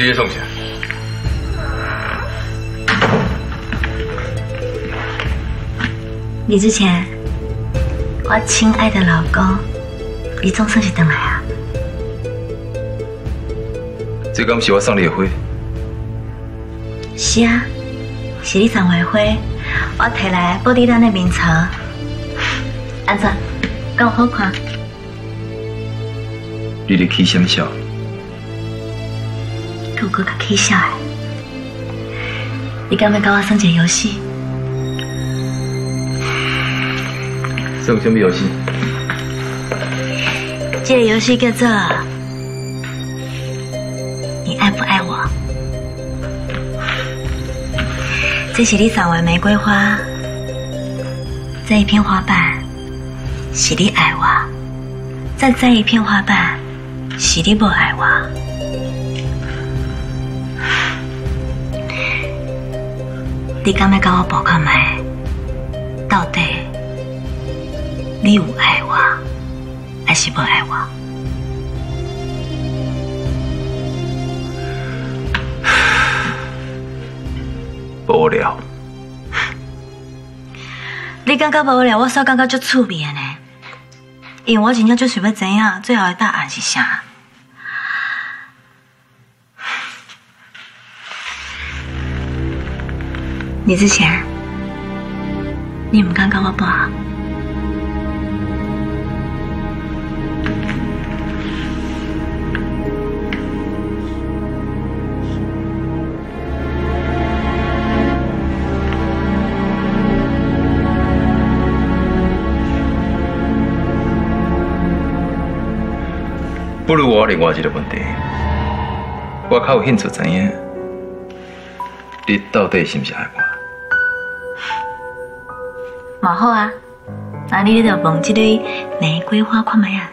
你在送啥？李之前，我亲爱的老公，你总算是回来啊！这敢是我送你的花？是啊，是你送我的花，我摕来布置咱的面床。安怎？够好看？你咧起什么笑？够个较起笑的。你敢要跟我耍一个游戏？耍什么游戏？这个游戏叫做“你爱不爱我”。这是你送我的玫瑰花，这一片花瓣是你爱我，再这一片花瓣是你不爱我。你敢要跟我报看麦？到底你有爱我，还是不爱我？无聊。你感觉无聊，我煞感觉足趣味的呢。因为我真正就想要知影最后的答案是啥。你之前，你唔感觉我报？不如我另外一个问题，我较有兴趣知影，你到底是不是爱我？蛮好啊，那你就问这朵玫瑰花看卖啊？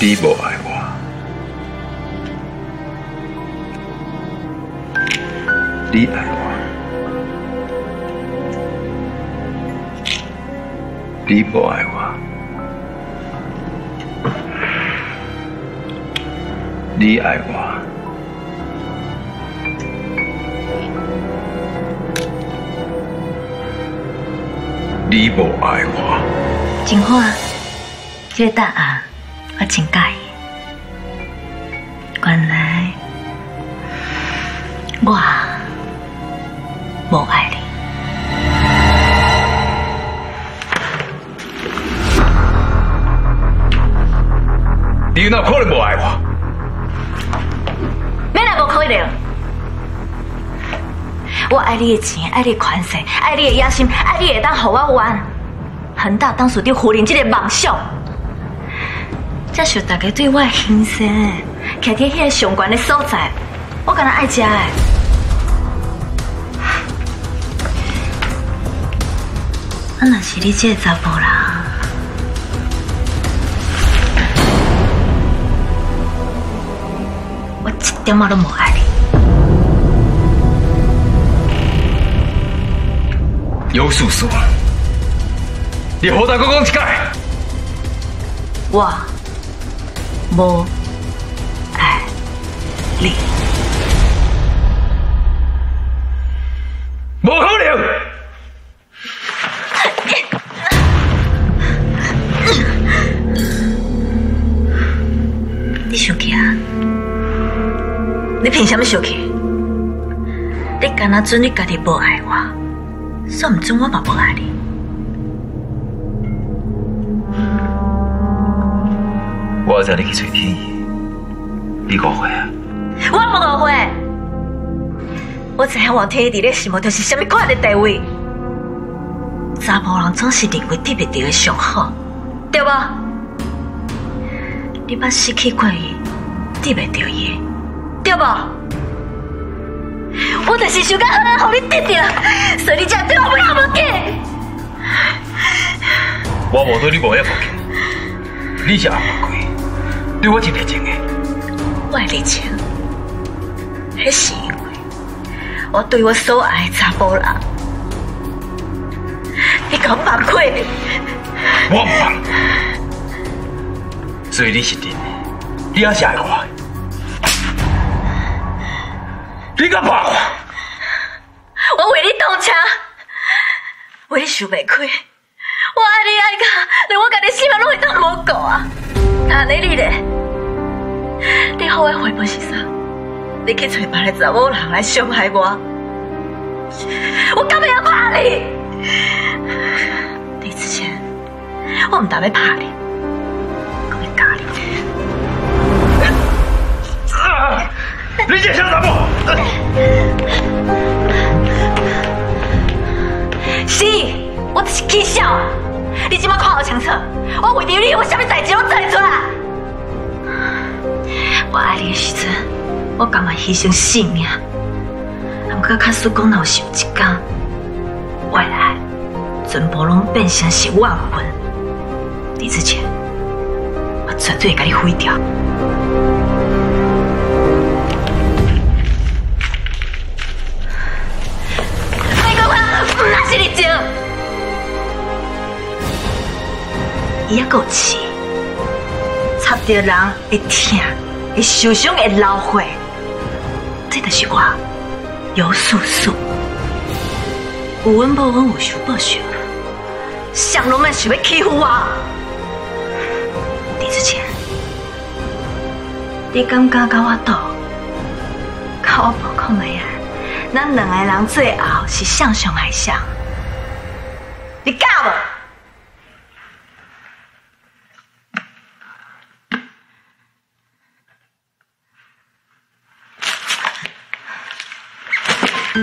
你无爱我，你爱你无爱我，你爱我，你无爱我。真好啊，这个答案我真介意。原来我无爱你。你哪可能不爱我？免来无可能。我爱你的钱，爱你的款式，爱你的野心，爱你会当互我玩，恒大当属着胡林这个梦想。这是大家对我的欣赏，徛伫迄个上悬的所在，我敢若爱食的。啊，若是你这个查甫人，我一点仔都无爱你。有事说，你好歹给我讲一解。我无爱你。无可能！你生气啊？你凭什么生气？你敢若准你家己不爱我，算唔准我嘛无爱你。我知你去找天意，你误会啊？我无误会，我知影王天意伫咧心目中是什么款的地位。查甫人总是认为得不到的上好，对吧？你捌失去过伊，得不到伊，对吧？我就是想讲好好互你得到，所以你才对我不要无紧。我无对你无遐放弃，你是阿玫瑰，对我真热情的。我爱你情，那是因为我对我所爱的查甫人，你敢放开？我唔放，所以你是真的，你也是爱我你敢放我？我为你动车，为你想袂开。我爱你爱到连我家己性命拢会当无顾啊！那你你咧？你好的回报是啥？你去找别个查某人来伤害我，我干嘛要怕你？你之前我唔打要怕你，我要打你。啊！你这想怎么？清楚，我为着你，我啥物代志拢做得出来。我爱你的时阵，我甘愿牺牲性命。不过，卡叔讲，若有想一天，我的爱全部拢变成是怨恨。李子谦，我绝对会甲你毁掉。够气，插到人会疼，会受伤，会流血。这就是我有素素，有恩报恩，有仇报仇。想拢们想要欺负我，李子谦，你敢敢跟我斗？甲我无看袂啊？咱两个人最后是相上还相？你敢无？我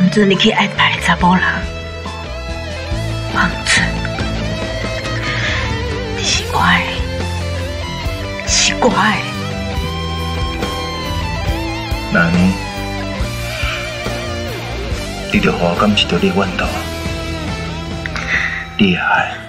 唔准你去爱别个查甫人，怪，那呢？你着和我感觉到你怨妒，你也爱。